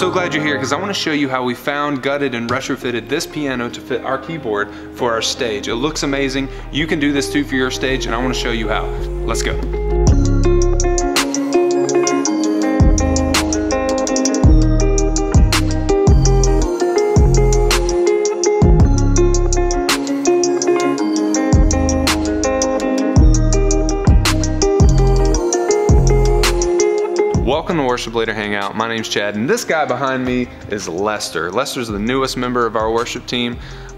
So glad you're here because I want to show you how we found, gutted, and retrofitted this piano to fit our keyboard for our stage. It looks amazing. You can do this too for your stage and I want to show you how. Let's go. Welcome to Worship Leader Hangout. My name's Chad, and this guy behind me is Lester. Lester's the newest member of our worship team,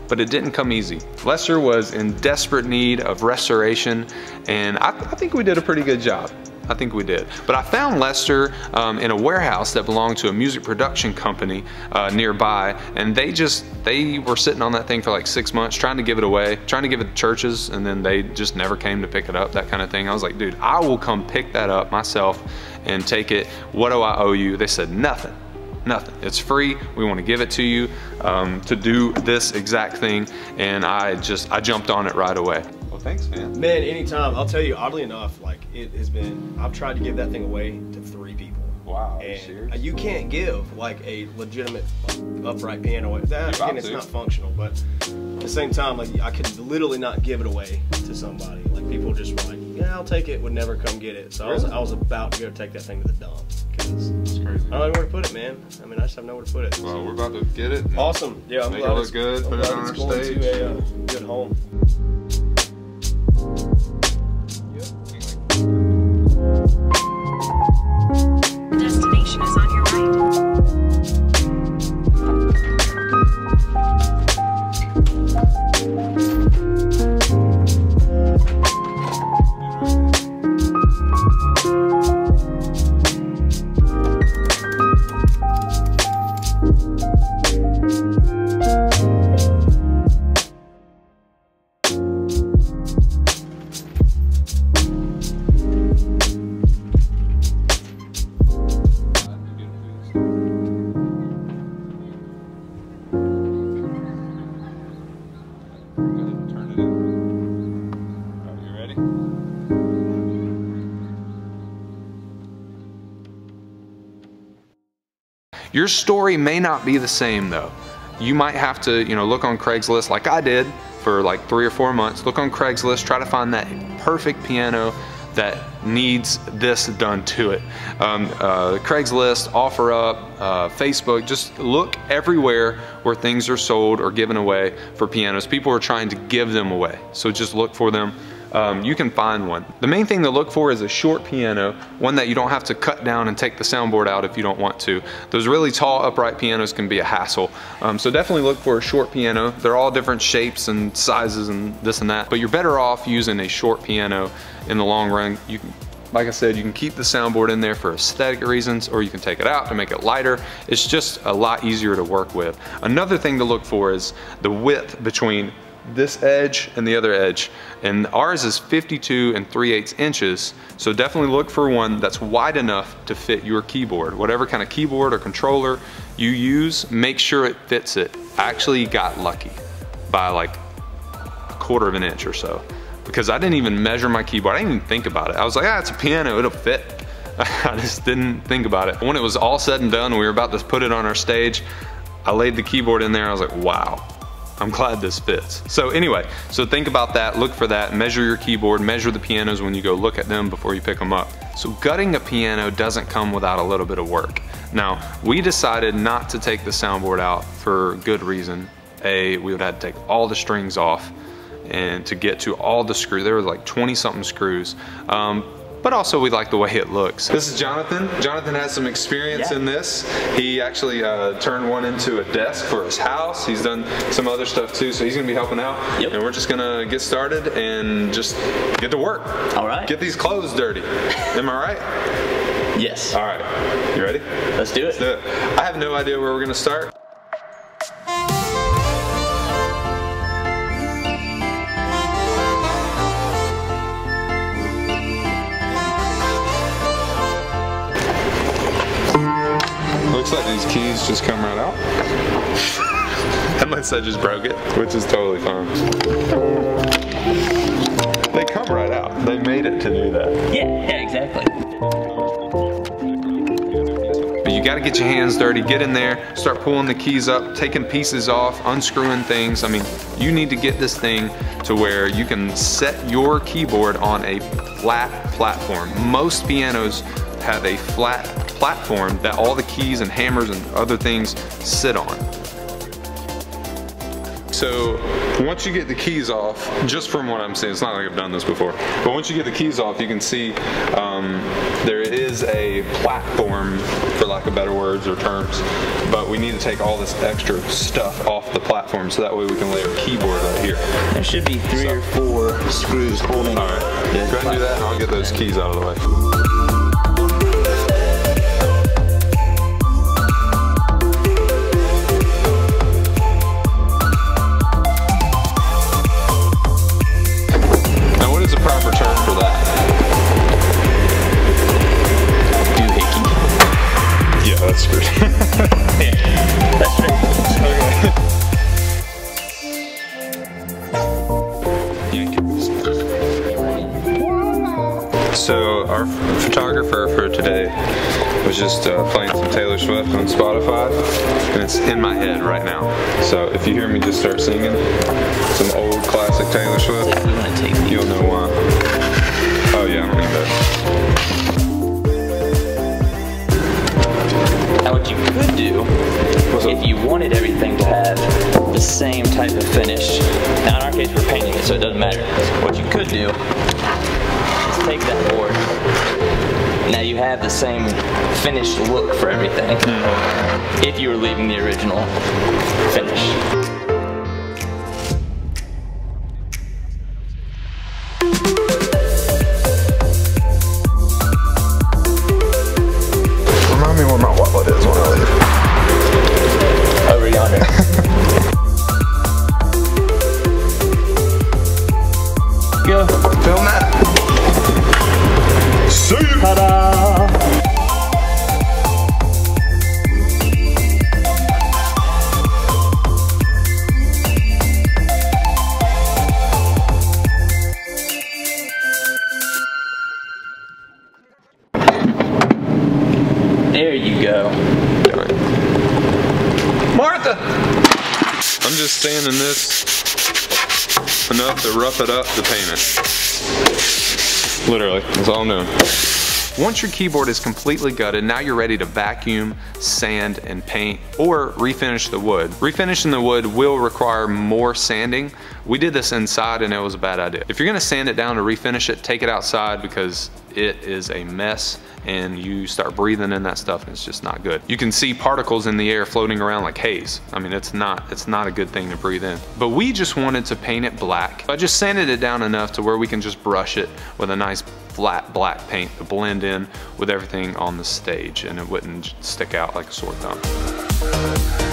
but it didn't come easy. Lester was in desperate need of restoration, and I, I think we did a pretty good job. I think we did. But I found Lester um, in a warehouse that belonged to a music production company uh, nearby, and they just, they were sitting on that thing for like six months trying to give it away, trying to give it to churches, and then they just never came to pick it up, that kind of thing. I was like, dude, I will come pick that up myself and take it. What do I owe you? They said, nothing nothing. It's free. We want to give it to you um, to do this exact thing. And I just, I jumped on it right away. Well, thanks, man. Man, anytime. I'll tell you, oddly enough, like it has been, I've tried to give that thing away to three people. Wow, and you can't give like a legitimate upright piano. That, again, it's not functional, but at the same time, like I could literally not give it away to somebody. Like people just like, yeah, I'll take it, would never come get it. So? I was I was about to go take that thing to the dump because I don't know where to put it, man. I mean, I just have nowhere to put it. Well, so. we're about to get it. Awesome. Yeah, I'm make glad it look good. Put it on our stage. To a uh, good home. Your story may not be the same though. You might have to, you know, look on Craigslist like I did for like three or four months. Look on Craigslist, try to find that perfect piano that needs this done to it. Um, uh, Craigslist, OfferUp, uh, Facebook, just look everywhere where things are sold or given away for pianos. People are trying to give them away. So just look for them um, you can find one. The main thing to look for is a short piano, one that you don't have to cut down and take the soundboard out if you don't want to. Those really tall upright pianos can be a hassle. Um, so definitely look for a short piano. They're all different shapes and sizes and this and that, but you're better off using a short piano in the long run. You can like I said, you can keep the soundboard in there for aesthetic reasons or you can take it out to make it lighter. It's just a lot easier to work with. Another thing to look for is the width between this edge and the other edge. And ours is 52 and 3 8 inches. So definitely look for one that's wide enough to fit your keyboard. Whatever kind of keyboard or controller you use, make sure it fits it. I actually got lucky by like a quarter of an inch or so because I didn't even measure my keyboard. I didn't even think about it. I was like, ah, it's a piano, it'll fit. I just didn't think about it. When it was all said and done, we were about to put it on our stage, I laid the keyboard in there, I was like, wow, I'm glad this fits. So anyway, so think about that, look for that, measure your keyboard, measure the pianos when you go look at them before you pick them up. So gutting a piano doesn't come without a little bit of work. Now, we decided not to take the soundboard out for good reason. A, we would have to take all the strings off and to get to all the screws. There were like 20 something screws. Um, but also we like the way it looks. This is Jonathan. Jonathan has some experience yeah. in this. He actually uh, turned one into a desk for his house. He's done some other stuff too, so he's gonna be helping out. Yep. And we're just gonna get started and just get to work. All right. Get these clothes dirty. Am I right? Yes. All right. You ready? Let's do it. Let's do it. I have no idea where we're gonna start. Looks like these keys just come right out. Unless I just broke it, which is totally fine. They come right out. They made it to do that. Yeah, yeah, exactly. But you you gotta get your hands dirty, get in there, start pulling the keys up, taking pieces off, unscrewing things. I mean, you need to get this thing to where you can set your keyboard on a flat platform. Most pianos have a flat platform that all the keys and hammers and other things sit on. So once you get the keys off, just from what I'm seeing, it's not like I've done this before, but once you get the keys off, you can see um, there is a platform, for lack of better words or terms, but we need to take all this extra stuff off the platform so that way we can lay our keyboard right here. There should be three so. or four screws holding. All right, go ahead and do that and I'll get those keys out of the way. So our photographer for today was just uh, playing some Taylor Swift on Spotify, and it's in my head right now. So if you hear me just start singing some old classic Taylor Swift, you'll know why. Now what you could do, if you wanted everything to have the same type of finish, now in our case we're painting it so it doesn't matter, what you could do is take that board. Now you have the same finished look for everything mm. if you were leaving the original finish. There you go. Martha! I'm just sanding this enough to rough it up to paint it. Literally, that's all I'm doing. Once your keyboard is completely gutted, now you're ready to vacuum, sand, and paint, or refinish the wood. Refinishing the wood will require more sanding. We did this inside and it was a bad idea. If you're gonna sand it down to refinish it, take it outside because it is a mess and you start breathing in that stuff and it's just not good. You can see particles in the air floating around like haze. I mean, it's not, it's not a good thing to breathe in. But we just wanted to paint it black. I just sanded it down enough to where we can just brush it with a nice flat black paint to blend in with everything on the stage and it wouldn't stick out like a sore thumb.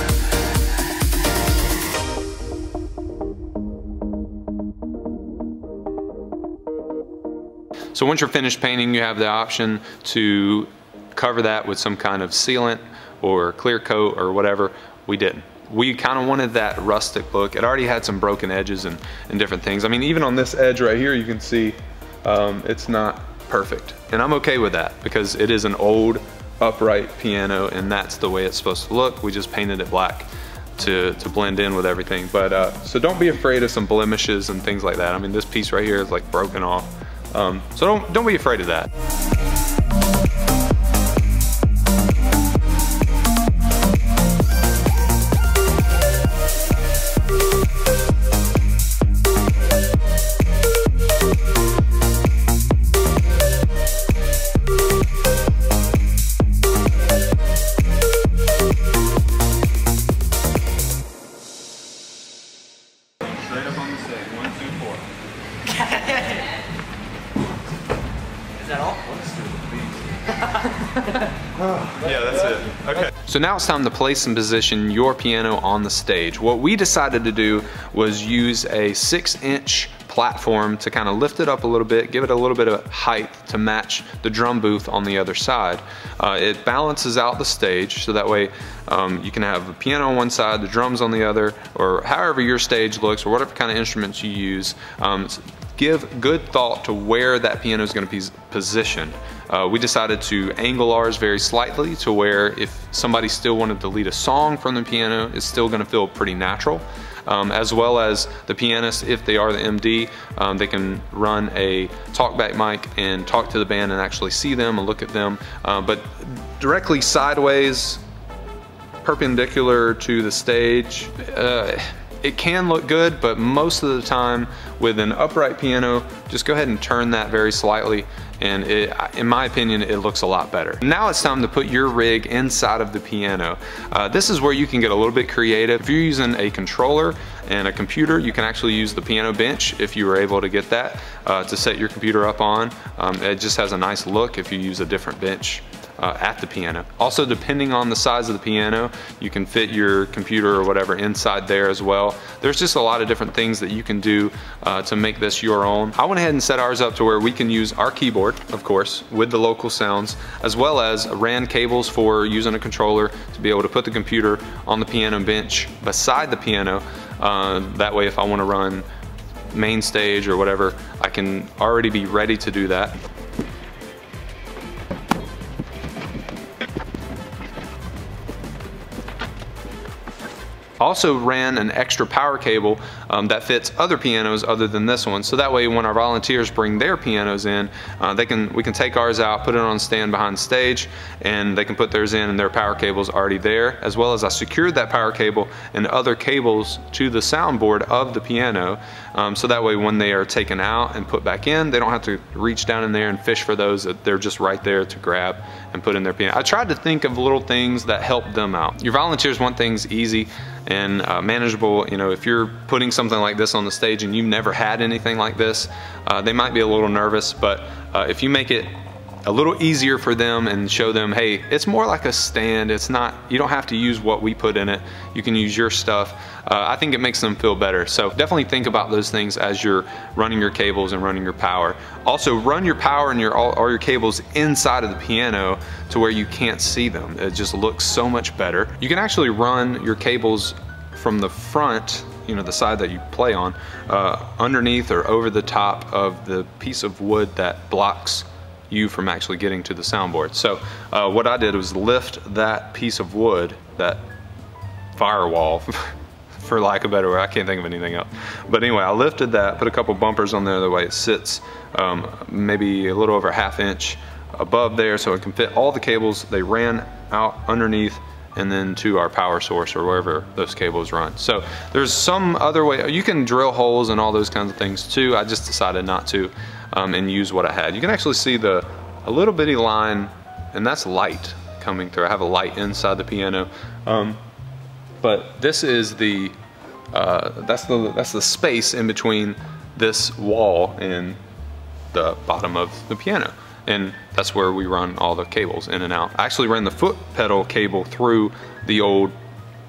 So once you're finished painting, you have the option to cover that with some kind of sealant or clear coat or whatever. We didn't. We kind of wanted that rustic look. It already had some broken edges and, and different things. I mean, even on this edge right here, you can see um, it's not perfect. And I'm okay with that because it is an old upright piano and that's the way it's supposed to look. We just painted it black to, to blend in with everything. But uh, so don't be afraid of some blemishes and things like that. I mean, this piece right here is like broken off. Um, so don't, don't be afraid of that. Yeah, that's it. Okay. So now it's time to place and position your piano on the stage. What we decided to do was use a six inch platform to kind of lift it up a little bit, give it a little bit of height to match the drum booth on the other side. Uh, it balances out the stage so that way um, you can have a piano on one side, the drums on the other, or however your stage looks, or whatever kind of instruments you use. Um, give good thought to where that piano is going to be positioned. Uh, we decided to angle ours very slightly to where if somebody still wanted to lead a song from the piano, it's still going to feel pretty natural. Um, as well as the pianist, if they are the MD, um, they can run a talkback mic and talk to the band and actually see them and look at them. Uh, but directly sideways, perpendicular to the stage, uh, it can look good, but most of the time with an upright piano, just go ahead and turn that very slightly and it, in my opinion, it looks a lot better. Now it's time to put your rig inside of the piano. Uh, this is where you can get a little bit creative. If you're using a controller and a computer, you can actually use the piano bench if you were able to get that uh, to set your computer up on. Um, it just has a nice look if you use a different bench uh, at the piano. Also, depending on the size of the piano, you can fit your computer or whatever inside there as well. There's just a lot of different things that you can do uh, to make this your own. I went ahead and set ours up to where we can use our keyboard, of course, with the local sounds, as well as RAN cables for using a controller to be able to put the computer on the piano bench beside the piano. Uh, that way, if I want to run MainStage or whatever, I can already be ready to do that. Also ran an extra power cable um, that fits other pianos other than this one. So that way when our volunteers bring their pianos in, uh, they can we can take ours out, put it on stand behind stage, and they can put theirs in and their power cable's already there, as well as I secured that power cable and other cables to the soundboard of the piano. Um, so that way when they are taken out and put back in, they don't have to reach down in there and fish for those. They're just right there to grab and put in their piano. I tried to think of little things that help them out. Your volunteers want things easy and uh, manageable. You know, if you're putting something like this on the stage and you've never had anything like this, uh, they might be a little nervous, but uh, if you make it a little easier for them and show them, hey, it's more like a stand. It's not, you don't have to use what we put in it. You can use your stuff. Uh, I think it makes them feel better. So definitely think about those things as you're running your cables and running your power. Also run your power and your all, all your cables inside of the piano to where you can't see them. It just looks so much better. You can actually run your cables from the front you know the side that you play on uh, underneath or over the top of the piece of wood that blocks you from actually getting to the soundboard. So uh, what I did was lift that piece of wood, that firewall, for lack of a better word, I can't think of anything else. But anyway, I lifted that, put a couple bumpers on there the way it sits, um, maybe a little over a half inch above there so it can fit all the cables. They ran out underneath and then to our power source or wherever those cables run. So there's some other way, you can drill holes and all those kinds of things too. I just decided not to um, and use what I had. You can actually see the a little bitty line and that's light coming through. I have a light inside the piano. Um, but this is the, uh, that's the, that's the space in between this wall and the bottom of the piano and that's where we run all the cables in and out. I actually ran the foot pedal cable through the old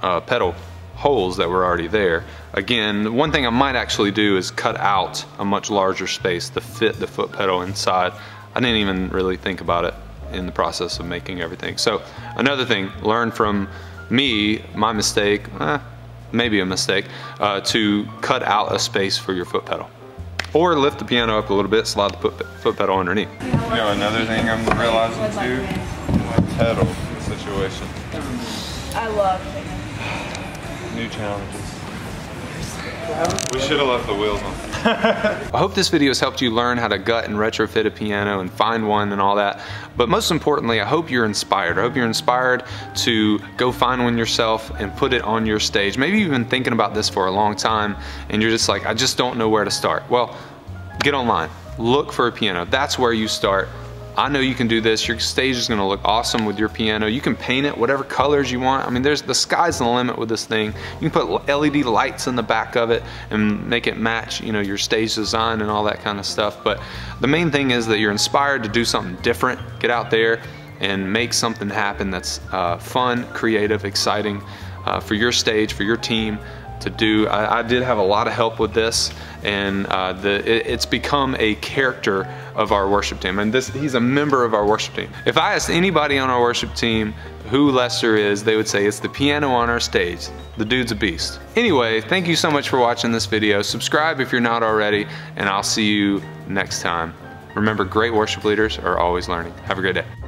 uh, pedal holes that were already there. Again, one thing I might actually do is cut out a much larger space to fit the foot pedal inside. I didn't even really think about it in the process of making everything. So another thing, learn from me, my mistake, eh, maybe a mistake, uh, to cut out a space for your foot pedal. Or lift the piano up a little bit, slide the foot, foot pedal underneath. You know, another thing I'm realizing too, my pedal situation. I love New challenges. We should have left the wheels on. I hope this video has helped you learn how to gut and retrofit a piano and find one and all that. But most importantly, I hope you're inspired. I hope you're inspired to go find one yourself and put it on your stage. Maybe you've been thinking about this for a long time and you're just like, I just don't know where to start. Well, get online, look for a piano. That's where you start. I know you can do this. Your stage is gonna look awesome with your piano. You can paint it whatever colors you want. I mean, there's the sky's the limit with this thing. You can put LED lights in the back of it and make it match, you know, your stage design and all that kind of stuff. But the main thing is that you're inspired to do something different. Get out there and make something happen that's uh, fun, creative, exciting uh, for your stage, for your team to do. I, I, did have a lot of help with this and uh, the, it, it's become a character of our worship team. And this, he's a member of our worship team. If I asked anybody on our worship team who Lester is, they would say it's the piano on our stage. The dude's a beast. Anyway, thank you so much for watching this video. Subscribe if you're not already, and I'll see you next time. Remember, great worship leaders are always learning. Have a great day.